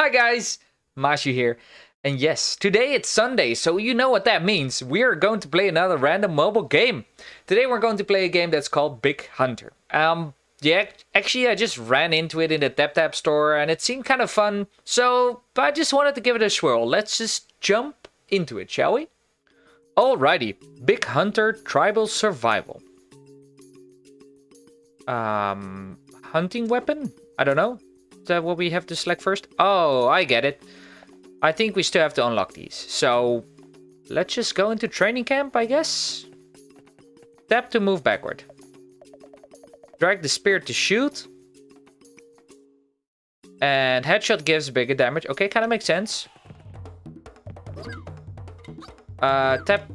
Hi guys, Maxiu here. And yes, today it's Sunday, so you know what that means. We are going to play another random mobile game. Today we're going to play a game that's called Big Hunter. Um, yeah, actually I just ran into it in the TapTap store and it seemed kind of fun, so I just wanted to give it a swirl. Let's just jump into it, shall we? Alrighty, Big Hunter Tribal Survival. Um, hunting weapon? I don't know. That what we have to select first? Oh, I get it. I think we still have to unlock these. So let's just go into training camp, I guess. Tap to move backward. Drag the spear to shoot. And headshot gives bigger damage. Okay, kind of makes sense. Uh, tap.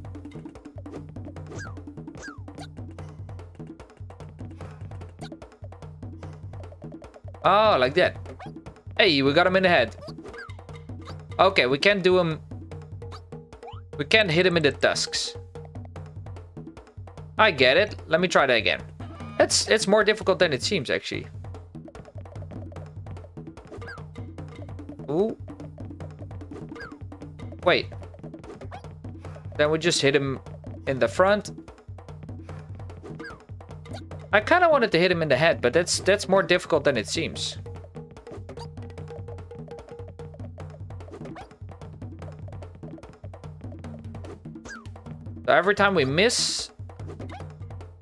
Oh, like that. Hey, we got him in the head. Okay, we can't do him... We can't hit him in the tusks. I get it. Let me try that again. It's, it's more difficult than it seems, actually. Ooh. Wait. Then we just hit him in the front. I kind of wanted to hit him in the head, but that's that's more difficult than it seems. So every time we miss...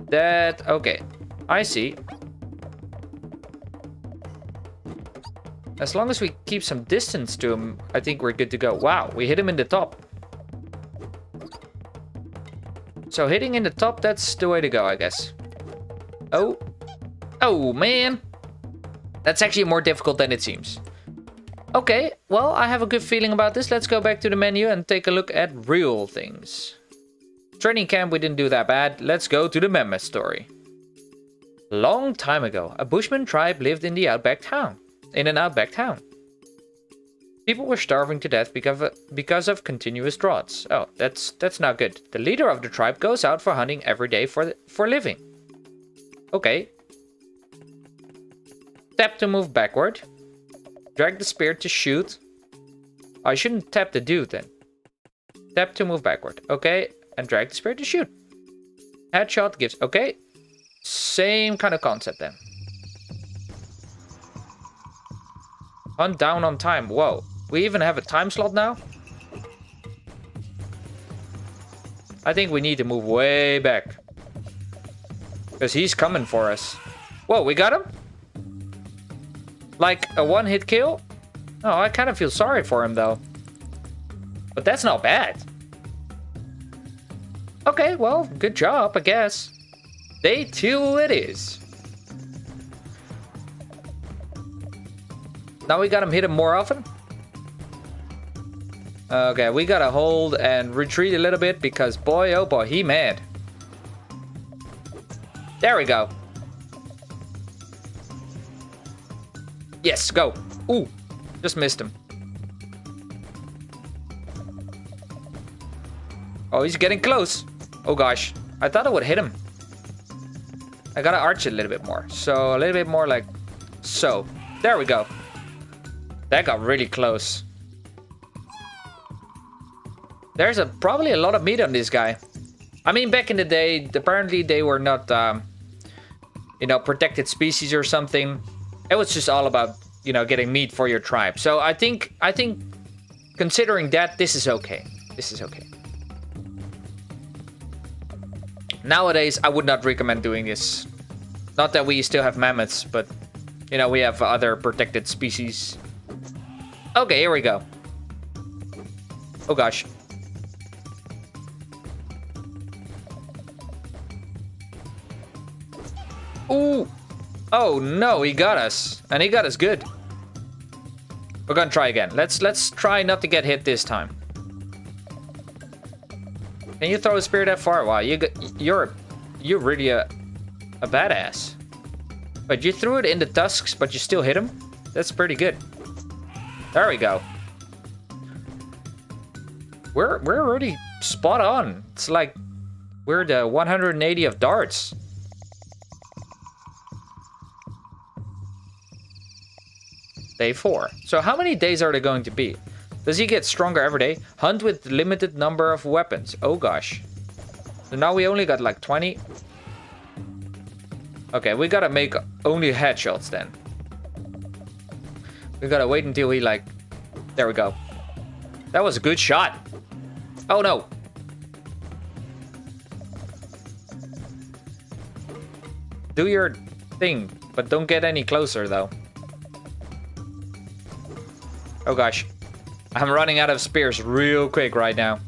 That... Okay. I see. As long as we keep some distance to him, I think we're good to go. Wow, we hit him in the top. So hitting in the top, that's the way to go, I guess. Oh. Oh, man. That's actually more difficult than it seems. Okay, well, I have a good feeling about this. Let's go back to the menu and take a look at real things. Training camp, we didn't do that bad. Let's go to the mammoth story. Long time ago, a bushman tribe lived in the outback town. In an outback town. People were starving to death because of, because of continuous droughts. Oh, that's that's not good. The leader of the tribe goes out for hunting every day for for living. Okay. Tap to move backward. Drag the spear to shoot. I shouldn't tap the dude then. Tap to move backward. Okay, and drag the spear to shoot. Headshot gives... Okay. Same kind of concept then. Hunt down on time. Whoa. We even have a time slot now? I think we need to move way back. Because he's coming for us. Whoa, we got him? Like a one-hit kill? Oh, I kind of feel sorry for him though. But that's not bad. Okay, well, good job, I guess. Day two it is. Now we got him hit him more often. Okay, we gotta hold and retreat a little bit because boy, oh boy, he mad. There we go. Yes, go. Ooh, just missed him. Oh, he's getting close. Oh gosh, I thought I would hit him. I gotta arch it a little bit more. So a little bit more like so. There we go. That got really close. There's a probably a lot of meat on this guy. I mean, back in the day, apparently they were not, um, you know, protected species or something. It was just all about, you know, getting meat for your tribe. So I think, I think, considering that, this is okay. This is okay. Nowadays, I would not recommend doing this. Not that we still have mammoths, but, you know, we have other protected species. Okay, here we go. Oh gosh. Ooh! Oh no, he got us. And he got us good. We're gonna try again. Let's let's try not to get hit this time. Can you throw a spear that far? Wow, you got, you're you're really a a badass. But you threw it in the tusks, but you still hit him. That's pretty good. There we go. We're we're already spot on. It's like we're the 180 of darts. Day four. So how many days are they going to be? Does he get stronger every day? Hunt with limited number of weapons. Oh gosh. So now we only got like 20. Okay, we gotta make only headshots then. We gotta wait until he like... There we go. That was a good shot. Oh no. Do your thing, but don't get any closer though. Oh gosh. I'm running out of spears real quick right now.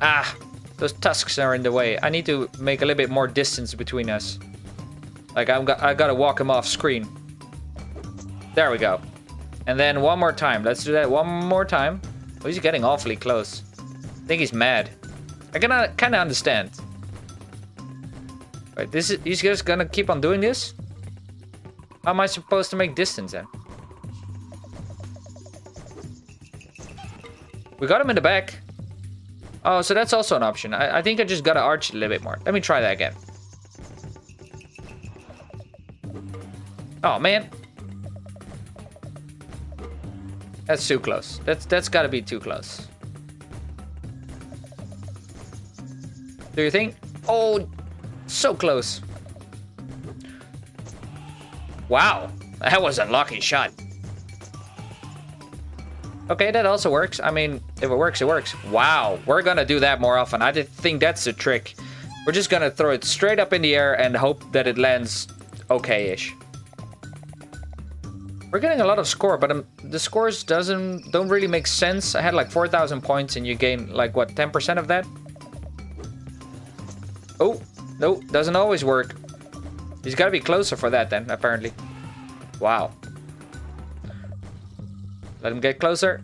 Ah, those tusks are in the way. I need to make a little bit more distance between us. Like, I'm I gotta walk him off screen. There we go. And then one more time. Let's do that one more time. Oh, he's getting awfully close. I think he's mad. I can kind of understand. Wait, this is he's just gonna keep on doing this? How am I supposed to make distance then? We got him in the back. Oh, so that's also an option. I, I think I just gotta arch a little bit more. Let me try that again. Oh, man. That's too close. That's that's gotta be too close. Do you think? Oh, so close. Wow, that was a lucky shot. Okay, that also works. I mean, if it works, it works. Wow, we're gonna do that more often. I think that's the trick. We're just gonna throw it straight up in the air and hope that it lands okay-ish. We're getting a lot of score, but um, the scores doesn't don't really make sense. I had like 4,000 points and you gain like, what, 10% of that? Oh, no, doesn't always work. He's got to be closer for that then, apparently. Wow. Let him get closer.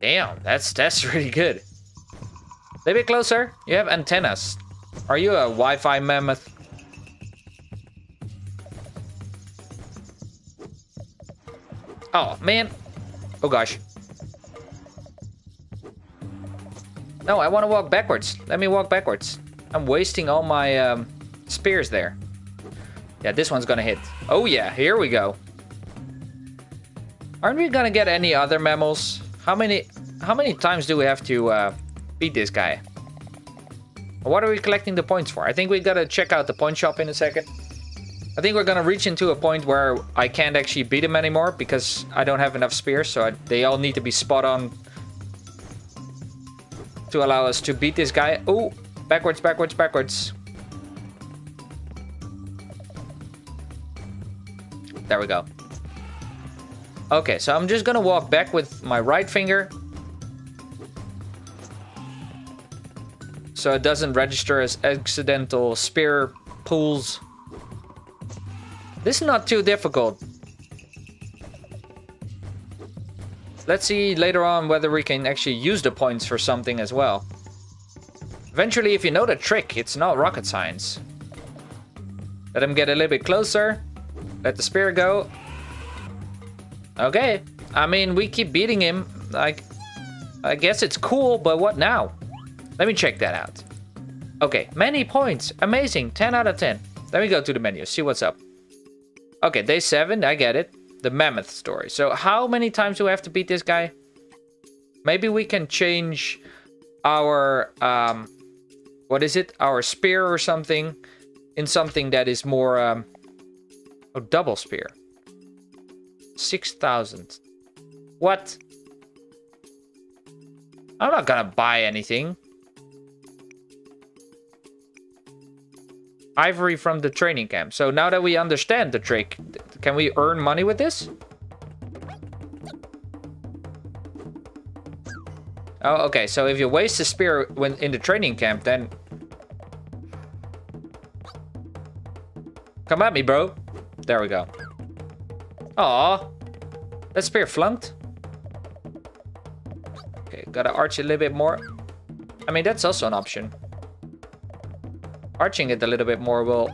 Damn, that's that's really good. A bit closer. You have antennas. Are you a Wi-Fi mammoth? Oh, man. Oh, gosh. No, I want to walk backwards. Let me walk backwards. I'm wasting all my um, spears there. Yeah, this one's gonna hit. Oh yeah, here we go. Aren't we gonna get any other mammals? How many how many times do we have to uh, beat this guy? What are we collecting the points for? I think we gotta check out the point shop in a second. I think we're gonna reach into a point where I can't actually beat him anymore because I don't have enough spears, so I, they all need to be spot on to allow us to beat this guy. Oh, backwards, backwards, backwards. There we go. Okay, so I'm just gonna walk back with my right finger. So it doesn't register as accidental spear pulls. This is not too difficult. Let's see later on whether we can actually use the points for something as well. Eventually, if you know the trick, it's not rocket science. Let him get a little bit closer. Let the spear go. Okay. I mean, we keep beating him. Like, I guess it's cool, but what now? Let me check that out. Okay, many points. Amazing. 10 out of 10. Let me go to the menu, see what's up. Okay, day 7, I get it. The mammoth story. So how many times do we have to beat this guy? Maybe we can change our, um, what is it? Our spear or something in something that is more, um, oh, double spear. 6,000. What? I'm not gonna buy anything. Ivory from the training camp. So now that we understand the trick, can we earn money with this? Oh, okay. So if you waste the spear when in the training camp, then... Come at me, bro. There we go. Aw. That spear flunked. Okay, gotta arch it a little bit more. I mean, that's also an option. Arching it a little bit more will...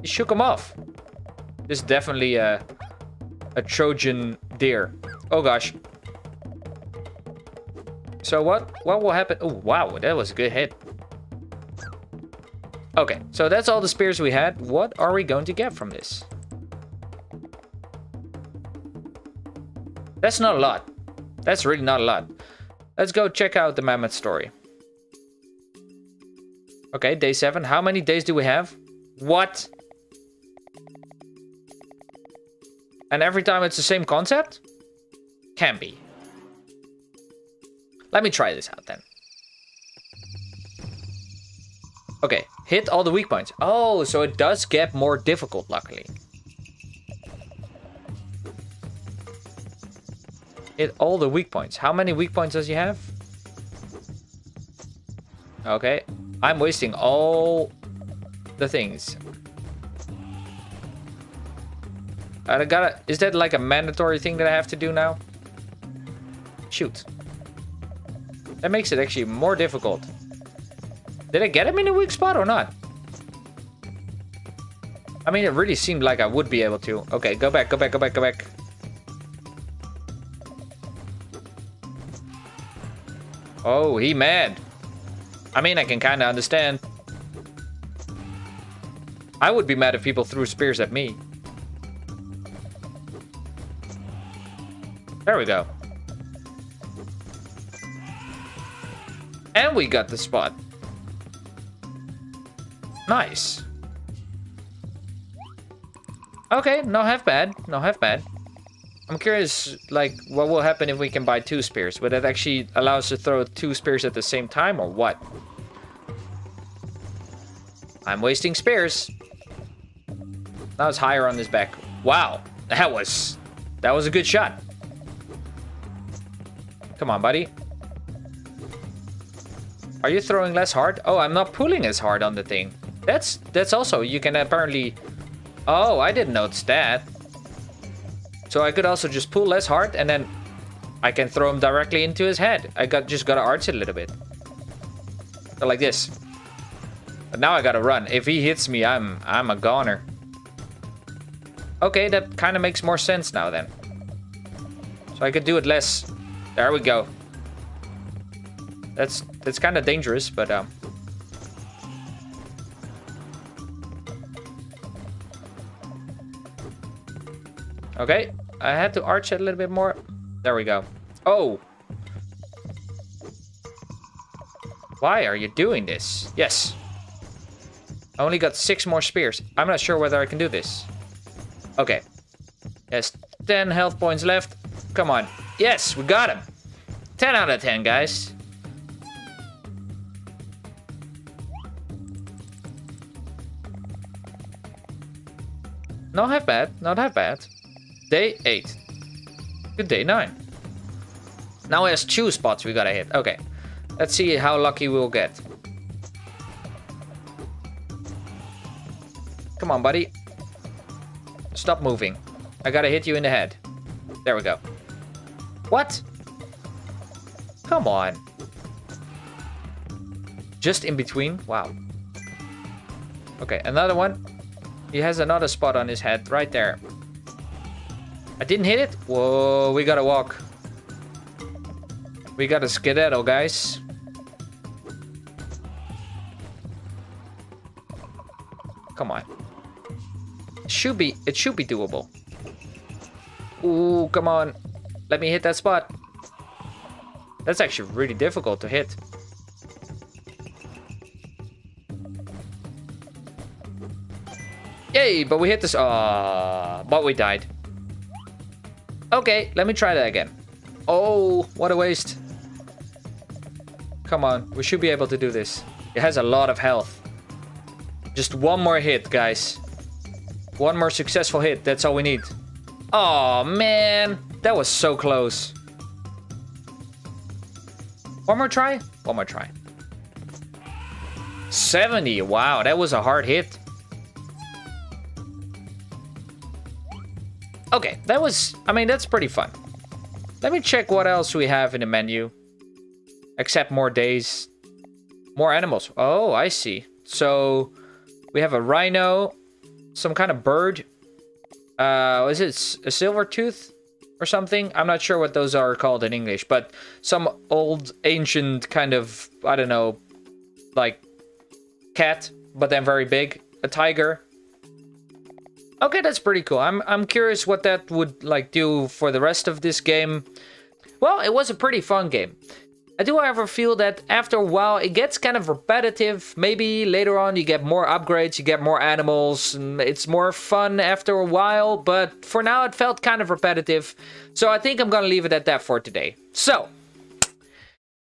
He shook him off. This is definitely a, a Trojan deer. Oh gosh. So what what will happen? Oh wow, that was a good hit. Okay, so that's all the spears we had. What are we going to get from this? That's not a lot. That's really not a lot. Let's go check out the mammoth story. Okay, day seven. How many days do we have? What? And every time it's the same concept? Can be. Let me try this out then. Okay, hit all the weak points. Oh, so it does get more difficult, luckily. Hit all the weak points. How many weak points does he have? Okay, I'm wasting all the things. I gotta... Is that like a mandatory thing that I have to do now? Shoot. That makes it actually more difficult. Did I get him in a weak spot or not? I mean, it really seemed like I would be able to. Okay, go back, go back, go back, go back. Oh, he mad. I mean, I can kind of understand. I would be mad if people threw spears at me. There we go. And we got the spot. Nice. Okay, no half bad. No half bad. I'm curious, like, what will happen if we can buy two spears? Would that actually allow us to throw two spears at the same time, or what? I'm wasting spears. That was higher on his back. Wow, that was... That was a good shot. Come on, buddy. Are you throwing less hard? Oh, I'm not pulling as hard on the thing. That's that's also, you can apparently... Oh, I didn't notice that. So I could also just pull less hard and then I can throw him directly into his head. I got just gotta arch it a little bit. So like this. But now I gotta run. If he hits me, I'm I'm a goner. Okay, that kind of makes more sense now then. So I could do it less. There we go. That's that's kind of dangerous, but um. Okay, I had to arch it a little bit more. There we go. Oh! Why are you doing this? Yes. I only got six more spears. I'm not sure whether I can do this. Okay. Yes, 10 health points left. Come on. Yes, we got him. 10 out of 10, guys. Not half bad. Not half bad. Day 8. Good day 9. Now has two spots we gotta hit. Okay. Let's see how lucky we'll get. Come on, buddy. Stop moving. I gotta hit you in the head. There we go. What? Come on. Just in between? Wow. Okay, another one. He has another spot on his head right there. I didn't hit it? Whoa, we gotta walk. We gotta skedaddle, guys. Come on. It should be, it should be doable. Ooh, come on. Let me hit that spot. That's actually really difficult to hit. Yay, but we hit this. Ah, but we died. Okay, let me try that again. Oh, what a waste. Come on, we should be able to do this. It has a lot of health. Just one more hit, guys. One more successful hit, that's all we need. Oh man, that was so close. One more try? One more try. 70, wow, that was a hard hit. Okay, that was, I mean, that's pretty fun. Let me check what else we have in the menu. Except more days. More animals. Oh, I see. So, we have a rhino, some kind of bird. Uh, is it a silver tooth or something? I'm not sure what those are called in English, but some old, ancient kind of, I don't know, like cat but then very big. A tiger. Okay, that's pretty cool. I'm I'm curious what that would like do for the rest of this game. Well, it was a pretty fun game. I do, however, feel that after a while it gets kind of repetitive. Maybe later on you get more upgrades, you get more animals, it's more fun after a while, but for now it felt kind of repetitive. So I think I'm gonna leave it at that for today. So,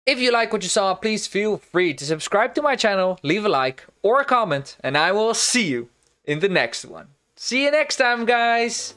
if you like what you saw, please feel free to subscribe to my channel, leave a like or a comment, and I will see you in the next one. See you next time, guys!